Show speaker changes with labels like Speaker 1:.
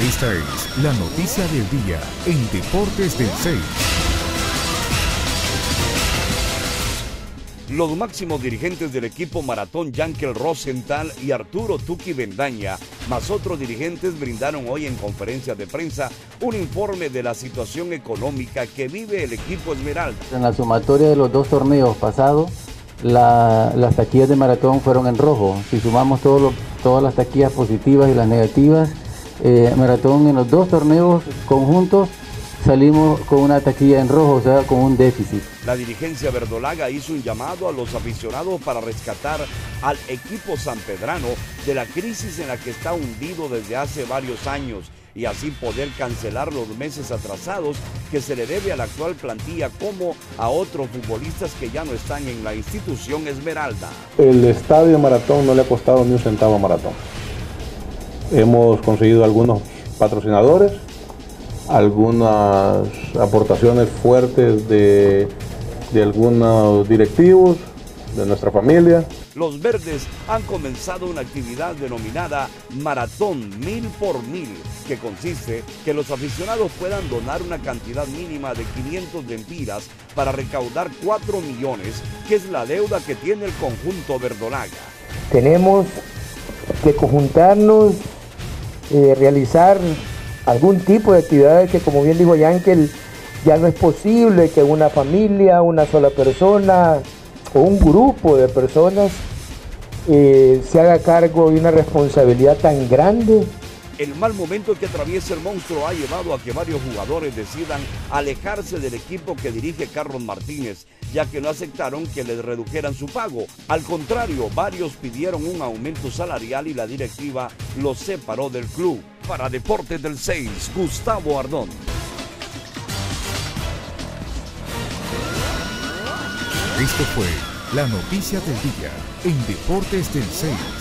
Speaker 1: Esta es la noticia del día en Deportes del 6.
Speaker 2: Los máximos dirigentes del equipo Maratón Yankel Rosenthal y Arturo Tuki Bendaña, más otros dirigentes, brindaron hoy en conferencia de prensa un informe de la situación económica que vive el equipo Esmeralda.
Speaker 3: En la sumatoria de los dos torneos pasados, las taquillas de Maratón fueron en rojo. Si sumamos todas las taquillas positivas y las negativas, eh, Maratón en los dos torneos conjuntos salimos con una taquilla en rojo, o sea, con un déficit.
Speaker 2: La dirigencia verdolaga hizo un llamado a los aficionados para rescatar al equipo sanpedrano de la crisis en la que está hundido desde hace varios años y así poder cancelar los meses atrasados que se le debe a la actual plantilla como a otros futbolistas que ya no están en la institución Esmeralda.
Speaker 4: El estadio Maratón no le ha costado ni un centavo a Maratón. Hemos conseguido algunos patrocinadores, algunas aportaciones fuertes de, algunos directivos de nuestra familia.
Speaker 2: Los verdes han comenzado una actividad denominada Maratón Mil por Mil, que consiste que los aficionados puedan donar una cantidad mínima de 500 lempiras para recaudar 4 millones, que es la deuda que tiene el conjunto verdolaga.
Speaker 5: Tenemos que conjuntarnos, eh, realizar algún tipo de actividades que como bien dijo Yankel, ya no es posible que una familia, una sola persona o un grupo de personas eh, se haga cargo de una responsabilidad tan grande.
Speaker 2: El mal momento que atraviesa el monstruo ha llevado a que varios jugadores decidan alejarse del equipo que dirige Carlos Martínez, ya que no aceptaron que les redujeran su pago. Al contrario, varios pidieron un aumento salarial y la directiva los separó del club. Para Deportes del 6, Gustavo Ardón.
Speaker 1: Esto fue la noticia del día en Deportes del 6.